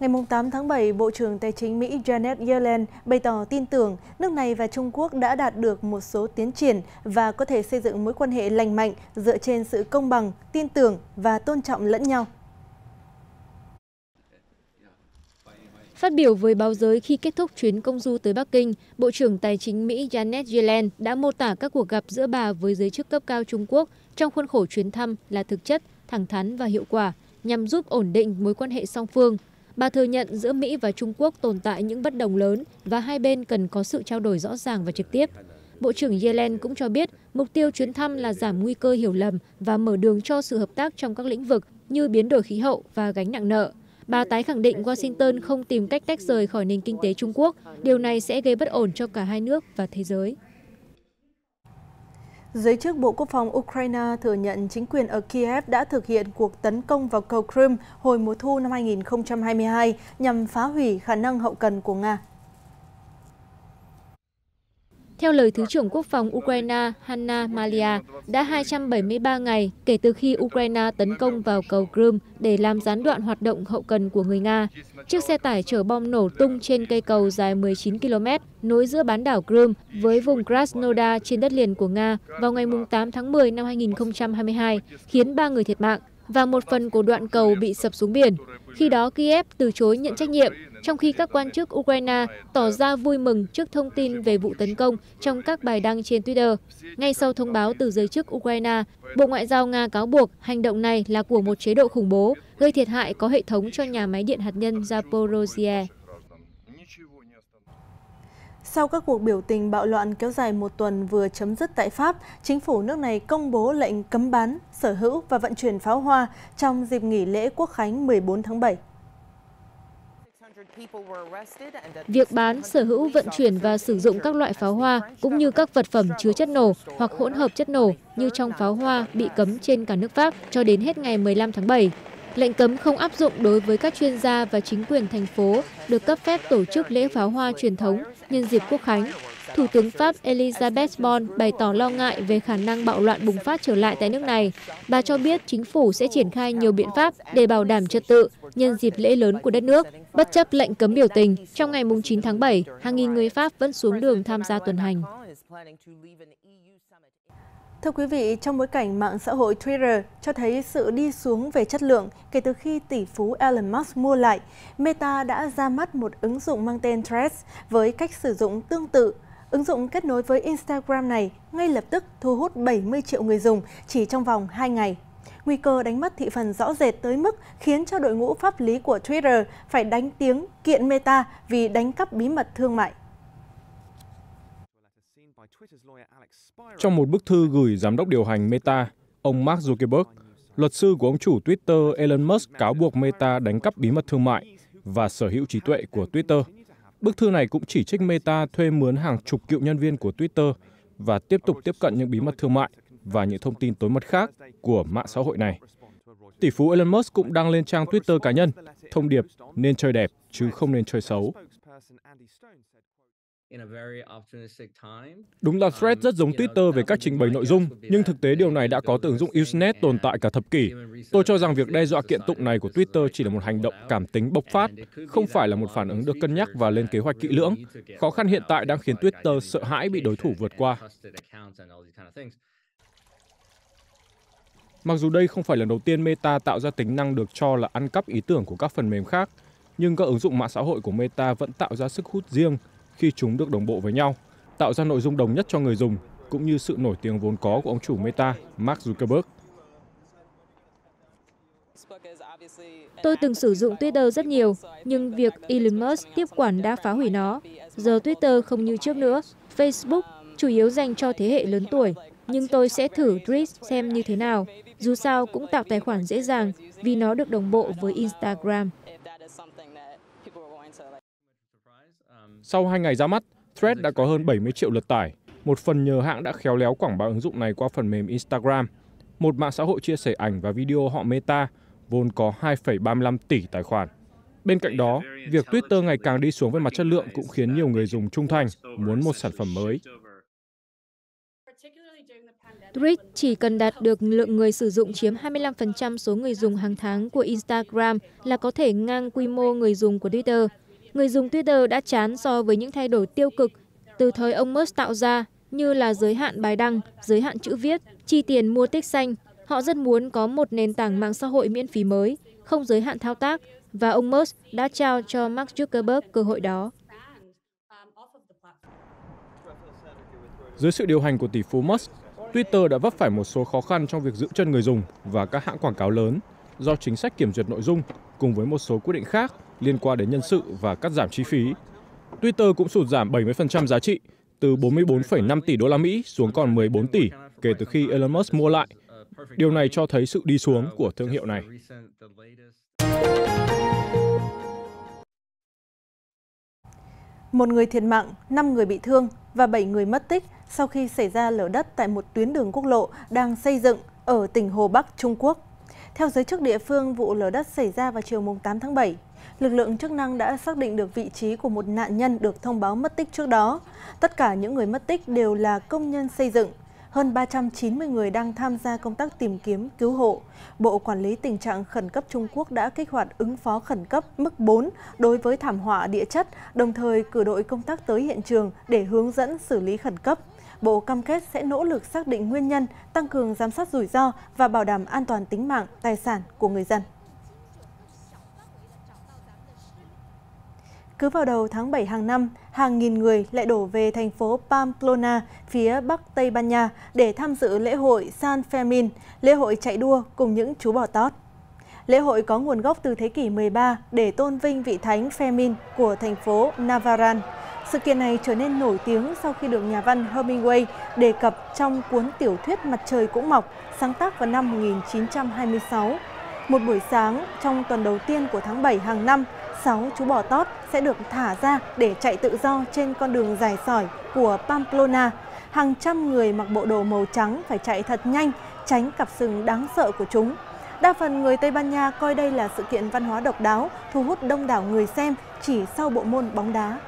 Ngày 8 tháng 7, Bộ trưởng Tài chính Mỹ Janet Yellen bày tỏ tin tưởng nước này và Trung Quốc đã đạt được một số tiến triển và có thể xây dựng mối quan hệ lành mạnh dựa trên sự công bằng, tin tưởng và tôn trọng lẫn nhau. Phát biểu với báo giới khi kết thúc chuyến công du tới Bắc Kinh, Bộ trưởng Tài chính Mỹ Janet Yellen đã mô tả các cuộc gặp giữa bà với giới chức cấp cao Trung Quốc trong khuôn khổ chuyến thăm là thực chất, thẳng thắn và hiệu quả, nhằm giúp ổn định mối quan hệ song phương. Bà thừa nhận giữa Mỹ và Trung Quốc tồn tại những bất đồng lớn và hai bên cần có sự trao đổi rõ ràng và trực tiếp. Bộ trưởng Yellen cũng cho biết mục tiêu chuyến thăm là giảm nguy cơ hiểu lầm và mở đường cho sự hợp tác trong các lĩnh vực như biến đổi khí hậu và gánh nặng nợ. Bà tái khẳng định Washington không tìm cách tách rời khỏi nền kinh tế Trung Quốc. Điều này sẽ gây bất ổn cho cả hai nước và thế giới. Giới chức Bộ Quốc phòng Ukraine thừa nhận chính quyền ở Kiev đã thực hiện cuộc tấn công vào cầu Crimea hồi mùa thu năm 2022 nhằm phá hủy khả năng hậu cần của Nga. Theo lời Thứ trưởng Quốc phòng Ukraine Hanna Malia, đã 273 ngày kể từ khi Ukraine tấn công vào cầu Crimea để làm gián đoạn hoạt động hậu cần của người Nga. Chiếc xe tải chở bom nổ tung trên cây cầu dài 19 km nối giữa bán đảo Crimea với vùng Krasnodar trên đất liền của Nga vào ngày 8 tháng 10 năm 2022, khiến ba người thiệt mạng và một phần của đoạn cầu bị sập xuống biển. Khi đó Kiev từ chối nhận trách nhiệm, trong khi các quan chức Ukraine tỏ ra vui mừng trước thông tin về vụ tấn công trong các bài đăng trên Twitter. Ngay sau thông báo từ giới chức Ukraine, Bộ Ngoại giao Nga cáo buộc hành động này là của một chế độ khủng bố, gây thiệt hại có hệ thống cho nhà máy điện hạt nhân Zaporozhye. Sau các cuộc biểu tình bạo loạn kéo dài một tuần vừa chấm dứt tại Pháp, chính phủ nước này công bố lệnh cấm bán, sở hữu và vận chuyển pháo hoa trong dịp nghỉ lễ Quốc khánh 14 tháng 7. Việc bán, sở hữu, vận chuyển và sử dụng các loại pháo hoa cũng như các vật phẩm chứa chất nổ hoặc hỗn hợp chất nổ như trong pháo hoa bị cấm trên cả nước Pháp cho đến hết ngày 15 tháng 7. Lệnh cấm không áp dụng đối với các chuyên gia và chính quyền thành phố được cấp phép tổ chức lễ pháo hoa truyền thống nhân dịp quốc khánh. Thủ tướng Pháp Elizabeth Bon bày tỏ lo ngại về khả năng bạo loạn bùng phát trở lại tại nước này. Bà cho biết chính phủ sẽ triển khai nhiều biện pháp để bảo đảm trật tự nhân dịp lễ lớn của đất nước. Bất chấp lệnh cấm biểu tình, trong ngày 9 tháng 7, hàng nghìn người Pháp vẫn xuống đường tham gia tuần hành. Thưa quý vị, trong bối cảnh mạng xã hội Twitter cho thấy sự đi xuống về chất lượng kể từ khi tỷ phú Elon Musk mua lại, Meta đã ra mắt một ứng dụng mang tên Threads với cách sử dụng tương tự. Ứng dụng kết nối với Instagram này ngay lập tức thu hút 70 triệu người dùng chỉ trong vòng 2 ngày. Nguy cơ đánh mất thị phần rõ rệt tới mức khiến cho đội ngũ pháp lý của Twitter phải đánh tiếng kiện Meta vì đánh cắp bí mật thương mại. Trong một bức thư gửi giám đốc điều hành Meta, ông Mark Zuckerberg, luật sư của ông chủ Twitter Elon Musk cáo buộc Meta đánh cắp bí mật thương mại và sở hữu trí tuệ của Twitter. Bức thư này cũng chỉ trích Meta thuê mướn hàng chục cựu nhân viên của Twitter và tiếp tục tiếp cận những bí mật thương mại và những thông tin tối mật khác của mạng xã hội này. Tỷ phú Elon Musk cũng đăng lên trang Twitter cá nhân thông điệp nên chơi đẹp chứ không nên chơi xấu. Đúng là Thread rất giống Twitter về cách trình bày nội dung, nhưng thực tế điều này đã có từ ứng dụng Usenet tồn tại cả thập kỷ. Tôi cho rằng việc đe dọa kiện tụng này của Twitter chỉ là một hành động cảm tính bộc phát, không phải là một phản ứng được cân nhắc và lên kế hoạch kỹ lưỡng. Khó khăn hiện tại đang khiến Twitter sợ hãi bị đối thủ vượt qua. Mặc dù đây không phải lần đầu tiên Meta tạo ra tính năng được cho là ăn cắp ý tưởng của các phần mềm khác, nhưng các ứng dụng mạng xã hội của Meta vẫn tạo ra sức hút riêng khi chúng được đồng bộ với nhau, tạo ra nội dung đồng nhất cho người dùng, cũng như sự nổi tiếng vốn có của ông chủ Meta, Mark Zuckerberg. Tôi từng sử dụng Twitter rất nhiều, nhưng việc Elon Musk tiếp quản đã phá hủy nó. Giờ Twitter không như trước nữa. Facebook chủ yếu dành cho thế hệ lớn tuổi, nhưng tôi sẽ thử Threads xem như thế nào. Dù sao cũng tạo tài khoản dễ dàng vì nó được đồng bộ với Instagram. Sau hai ngày ra mắt, Thread đã có hơn 70 triệu lượt tải, một phần nhờ hãng đã khéo léo quảng bá ứng dụng này qua phần mềm Instagram, một mạng xã hội chia sẻ ảnh và video họ Meta, vốn có 2,35 tỷ tài khoản. Bên cạnh đó, việc Twitter ngày càng đi xuống về mặt chất lượng cũng khiến nhiều người dùng trung thành muốn một sản phẩm mới. Threads chỉ cần đạt được lượng người sử dụng chiếm 25% số người dùng hàng tháng của Instagram là có thể ngang quy mô người dùng của Twitter. Người dùng Twitter đã chán so với những thay đổi tiêu cực từ thời ông Musk tạo ra như là giới hạn bài đăng, giới hạn chữ viết, chi tiền mua tích xanh. Họ rất muốn có một nền tảng mạng xã hội miễn phí mới, không giới hạn thao tác, và ông Musk đã trao cho Mark Zuckerberg cơ hội đó. Dưới sự điều hành của tỷ phú Musk, Twitter đã vấp phải một số khó khăn trong việc giữ chân người dùng và các hãng quảng cáo lớn do chính sách kiểm duyệt nội dung cùng với một số quyết định khác liên quan đến nhân sự và cắt giảm chi phí. Twitter cũng sụt giảm 70% giá trị từ 44,5 tỷ đô la Mỹ xuống còn 14 tỷ kể từ khi Elon Musk mua lại. Điều này cho thấy sự đi xuống của thương hiệu này. Một người thiệt mạng, 5 người bị thương và 7 người mất tích sau khi xảy ra lở đất tại một tuyến đường quốc lộ đang xây dựng ở tỉnh Hồ Bắc, Trung Quốc. Theo giới chức địa phương, vụ lở đất xảy ra vào chiều 8 tháng 7. Lực lượng chức năng đã xác định được vị trí của một nạn nhân được thông báo mất tích trước đó. Tất cả những người mất tích đều là công nhân xây dựng hơn 390 người đang tham gia công tác tìm kiếm, cứu hộ. Bộ Quản lý Tình trạng Khẩn cấp Trung Quốc đã kích hoạt ứng phó khẩn cấp mức 4 đối với thảm họa địa chất, đồng thời cử đội công tác tới hiện trường để hướng dẫn xử lý khẩn cấp. Bộ cam kết sẽ nỗ lực xác định nguyên nhân, tăng cường giám sát rủi ro và bảo đảm an toàn tính mạng, tài sản của người dân. Cứ vào đầu tháng 7 hàng năm, hàng nghìn người lại đổ về thành phố Pamplona, phía bắc Tây Ban Nha để tham dự lễ hội San Fermin, lễ hội chạy đua cùng những chú bò tót. Lễ hội có nguồn gốc từ thế kỷ 13 để tôn vinh vị thánh Fermin của thành phố Navaran. Sự kiện này trở nên nổi tiếng sau khi được nhà văn Hemingway đề cập trong cuốn tiểu thuyết Mặt trời cũng mọc, sáng tác vào năm 1926. Một buổi sáng trong tuần đầu tiên của tháng 7 hàng năm, 6 chú bò tót sẽ được thả ra để chạy tự do trên con đường dài sỏi của Pamplona. Hàng trăm người mặc bộ đồ màu trắng phải chạy thật nhanh, tránh cặp sừng đáng sợ của chúng. Đa phần người Tây Ban Nha coi đây là sự kiện văn hóa độc đáo, thu hút đông đảo người xem chỉ sau bộ môn bóng đá.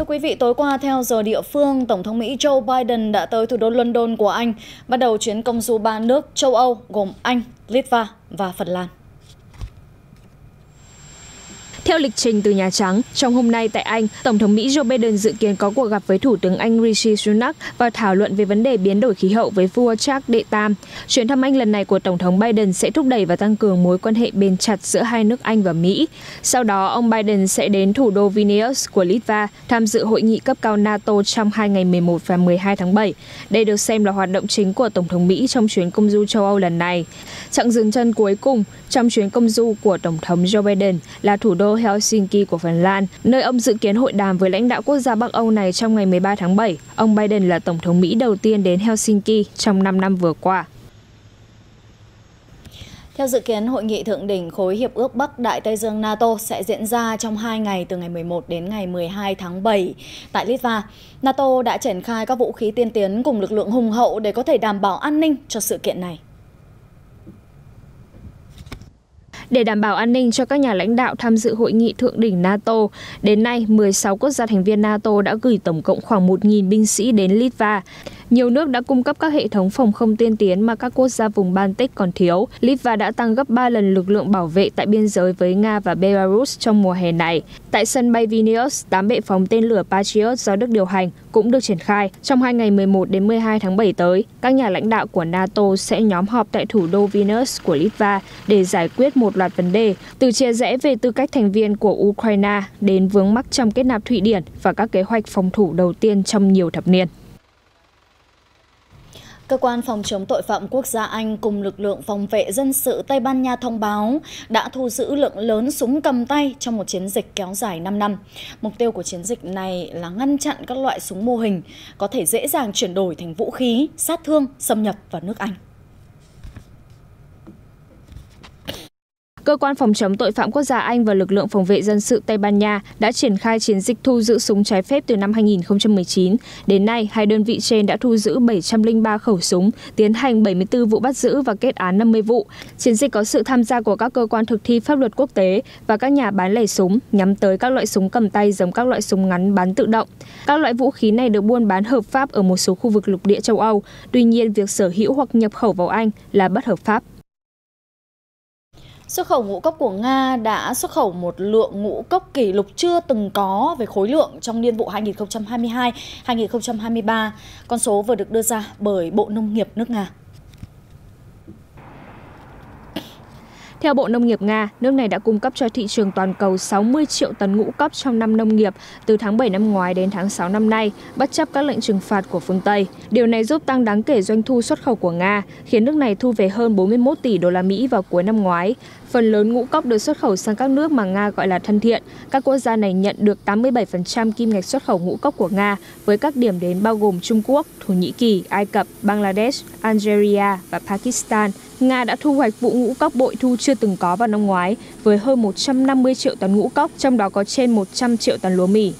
Thưa quý vị, tối qua theo giờ địa phương, Tổng thống Mỹ Joe Biden đã tới thủ đô London của Anh, bắt đầu chuyến công du ba nước châu Âu gồm Anh, Litva và Phần Lan. Theo lịch trình từ Nhà Trắng, trong hôm nay tại Anh, Tổng thống Mỹ Joe Biden dự kiến có cuộc gặp với Thủ tướng Anh Rishi Sunak và thảo luận về vấn đề biến đổi khí hậu với vua Charles đệ Tam. Chuyến thăm Anh lần này của Tổng thống Biden sẽ thúc đẩy và tăng cường mối quan hệ bền chặt giữa hai nước Anh và Mỹ. Sau đó, ông Biden sẽ đến thủ đô Vilnius của Litva tham dự hội nghị cấp cao NATO trong hai ngày 11 và 12 tháng 7. Đây được xem là hoạt động chính của Tổng thống Mỹ trong chuyến công du châu Âu lần này. Chặng dừng chân cuối cùng trong chuyến công du của Tổng thống Joe Biden là thủ đô Helsinki của Phần Lan, nơi ông dự kiến hội đàm với lãnh đạo quốc gia Bắc Âu này trong ngày 13 tháng 7. Ông Biden là Tổng thống Mỹ đầu tiên đến Helsinki trong 5 năm vừa qua. Theo dự kiến, hội nghị thượng đỉnh khối hiệp ước Bắc Đại Tây Dương NATO sẽ diễn ra trong 2 ngày từ ngày 11 đến ngày 12 tháng 7 tại Litva. NATO đã triển khai các vũ khí tiên tiến cùng lực lượng hùng hậu để có thể đảm bảo an ninh cho sự kiện này. Để đảm bảo an ninh cho các nhà lãnh đạo tham dự hội nghị thượng đỉnh NATO. Đến nay, 16 quốc gia thành viên NATO đã gửi tổng cộng khoảng 1.000 binh sĩ đến Litva. Nhiều nước đã cung cấp các hệ thống phòng không tiên tiến mà các quốc gia vùng Baltic còn thiếu. Litva đã tăng gấp 3 lần lực lượng bảo vệ tại biên giới với Nga và Belarus trong mùa hè này. Tại sân bay Vilnius, 8 bệ phóng tên lửa Patriot do Đức điều hành cũng được triển khai. Trong hai ngày 11 đến 12 tháng 7 tới, các nhà lãnh đạo của NATO sẽ nhóm họp tại thủ đô Vilnius của Litva để giải quyết một loạt vấn đề, từ chia rẽ về tư cách thành viên của Ukraine đến vướng mắc trong kết nạp Thụy Điển và các kế hoạch phòng thủ đầu tiên trong nhiều thập niên. Cơ quan phòng chống tội phạm quốc gia Anh cùng lực lượng phòng vệ dân sự Tây Ban Nha thông báo đã thu giữ lượng lớn súng cầm tay trong một chiến dịch kéo dài 5 năm. Mục tiêu của chiến dịch này là ngăn chặn các loại súng mô hình có thể dễ dàng chuyển đổi thành vũ khí, sát thương, xâm nhập vào nước Anh. Cơ quan phòng chống tội phạm quốc gia Anh và lực lượng phòng vệ dân sự Tây Ban Nha đã triển khai chiến dịch thu giữ súng trái phép từ năm 2019. Đến nay, hai đơn vị trên đã thu giữ 703 khẩu súng, tiến hành 74 vụ bắt giữ và kết án 50 vụ. Chiến dịch có sự tham gia của các cơ quan thực thi pháp luật quốc tế và các nhà bán lẻ súng nhắm tới các loại súng cầm tay giống các loại súng ngắn bắn tự động. Các loại vũ khí này được buôn bán hợp pháp ở một số khu vực lục địa châu Âu. Tuy nhiên, việc sở hữu hoặc nhập khẩu vào Anh là bất hợp pháp. Xuất khẩu ngũ cốc của Nga đã xuất khẩu một lượng ngũ cốc kỷ lục chưa từng có về khối lượng trong niên vụ 2022-2023. Con số vừa được đưa ra bởi Bộ Nông nghiệp nước Nga. Theo Bộ Nông nghiệp Nga, nước này đã cung cấp cho thị trường toàn cầu 60 triệu tấn ngũ cốc trong năm nông nghiệp từ tháng 7 năm ngoái đến tháng 6 năm nay, bất chấp các lệnh trừng phạt của phương Tây. Điều này giúp tăng đáng kể doanh thu xuất khẩu của Nga, khiến nước này thu về hơn 41 tỷ đô la Mỹ vào cuối năm ngoái. Phần lớn ngũ cốc được xuất khẩu sang các nước mà Nga gọi là thân thiện. Các quốc gia này nhận được 87% kim ngạch xuất khẩu ngũ cốc của Nga, với các điểm đến bao gồm Trung Quốc, Thổ Nhĩ Kỳ, Ai Cập, Bangladesh, Algeria và Pakistan. Nga đã thu hoạch vụ ngũ cốc bội thu chưa từng có vào năm ngoái, với hơn 150 triệu tấn ngũ cốc, trong đó có trên 100 triệu tấn lúa mì.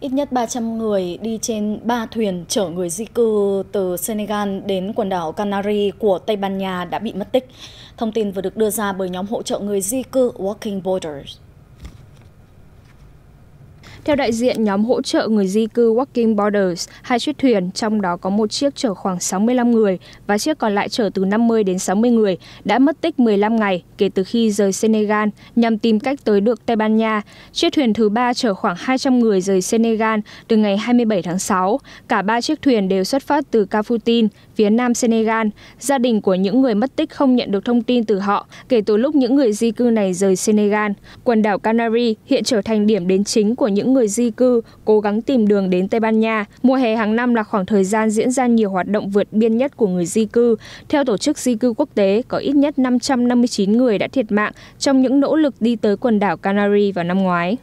Ít nhất 300 người đi trên 3 thuyền chở người di cư từ Senegal đến quần đảo Canary của Tây Ban Nha đã bị mất tích. Thông tin vừa được đưa ra bởi nhóm hỗ trợ người di cư Walking Borders. Theo đại diện nhóm hỗ trợ người di cư Walking Borders, hai chiếc thuyền, trong đó có một chiếc chở khoảng 65 người và chiếc còn lại chở từ 50 đến 60 người, đã mất tích 15 ngày kể từ khi rời Senegal nhằm tìm cách tới được Tây Ban Nha. Chiếc thuyền thứ ba chở khoảng 200 người rời Senegal từ ngày 27 tháng 6. Cả ba chiếc thuyền đều xuất phát từ Cafutin, phía nam Senegal. Gia đình của những người mất tích không nhận được thông tin từ họ kể từ lúc những người di cư này rời Senegal. Quần đảo Canary hiện trở thành điểm đến chính của những người di cư cố gắng tìm đường đến Tây Ban Nha. Mùa hè hàng năm là khoảng thời gian diễn ra nhiều hoạt động vượt biên nhất của người di cư. Theo Tổ chức Di cư Quốc tế, có ít nhất 559 người đã thiệt mạng trong những nỗ lực đi tới quần đảo Canary vào năm ngoái.